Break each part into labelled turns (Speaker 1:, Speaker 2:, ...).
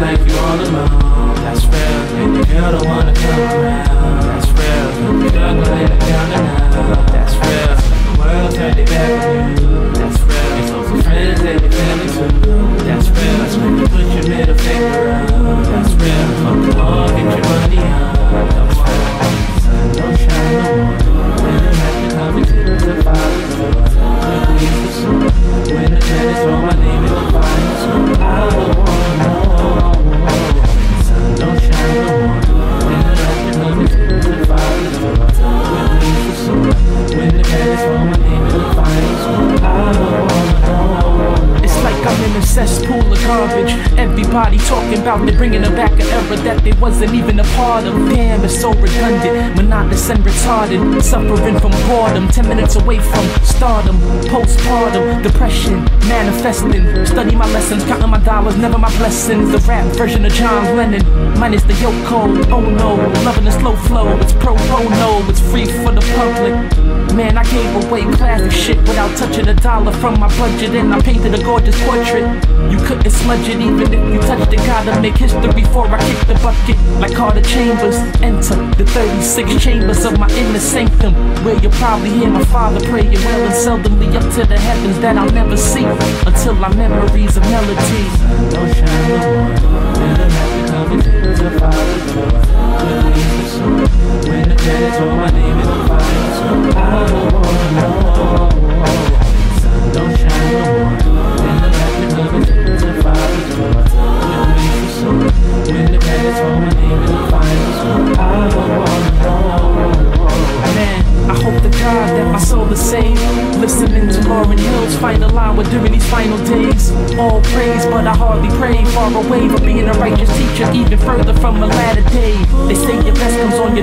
Speaker 1: like you're all alone. That's real, and your girl don't wanna come around.
Speaker 2: Talking about they bringing them back an era that they wasn't even a part of. Damn, it's so redundant, monotonous and retarded. Suffering from boredom, 10 minutes away from stardom. Postpartum, depression, manifesting. Study my lessons, counting my dollars, never my blessings. The rap version of John Lennon, minus the yoke Yoko. Oh no, loving the slow flow. It's pro bono, it's free for the public. Man, I gave away classic shit without touching a dollar from my budget, and I painted a gorgeous portrait. You couldn't smudge it even if you touched it. Gotta make history before I kick the bucket. Like Carter Chambers, enter the 36 chambers of my inner sanctum, where you'll probably hear my father praying well and seldomly up to the heavens that I'll never see until my memories of
Speaker 1: more. When the magic comes, it's the father's door. Quickly the sword. When the tenants throw my name the fire,
Speaker 2: Lauryn Hill's final hour during these final days. All praise, but I hardly pray. Far away from being a righteous teacher, even further from a latter day. They say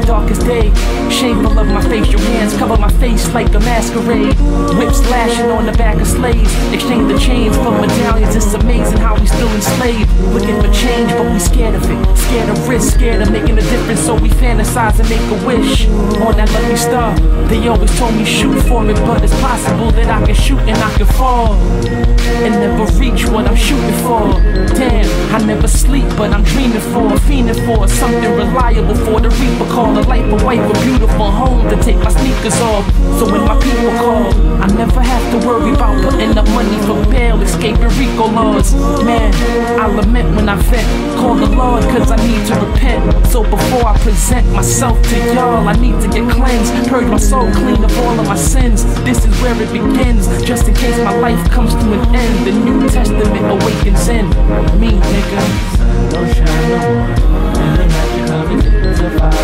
Speaker 2: darkest day. Shameful of my face, your hands cover my face like a masquerade. Whips lashing on the back of slaves. Exchange the chains for medallions. It's amazing how we still enslaved. Looking for change, but we scared of it. Scared of risk, scared of making a difference. So we fantasize and make a wish on that lucky star. They always told me shoot for it, but it's possible that I can shoot and I can fall and never reach what I'm shooting for. Damn, I never sleep, but I'm dreaming for, fiending for something reliable for the reaper call a life away a beautiful home to take my sneakers off. So when my worry about putting up money for bail, escaping RICO laws. Man, I lament when I vent, call the Lord cause I need to repent. So before I present myself to y'all, I need to get cleansed, purge my soul clean of all of my sins. This is where it begins, just in case my life comes to an end. The New Testament awakens in me, nigga.
Speaker 1: Don't shine no more. When the magic comes, the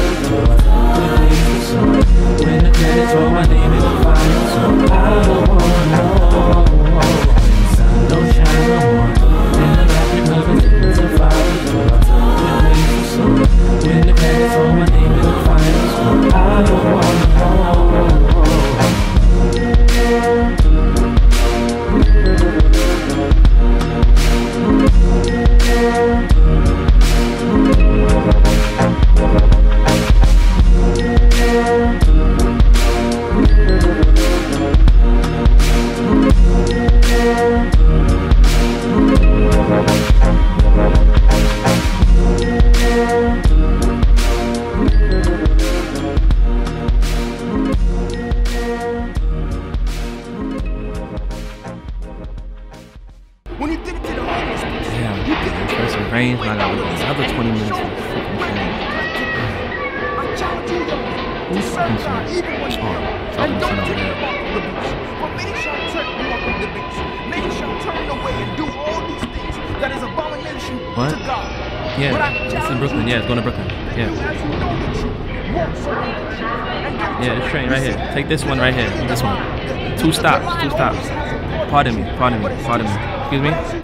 Speaker 3: shall tread the mark of the beast. Many shall turn away and do all these things that is abomination
Speaker 4: What? Yeah, it's in Brooklyn. Yeah, it's going to Brooklyn. Yeah.
Speaker 3: you, as you know the truth, walk surround the truth and give it
Speaker 4: Yeah, this train right here. Take this one right here. This one. Two stops, two stops. Pardon me, pardon me, pardon me. Excuse me?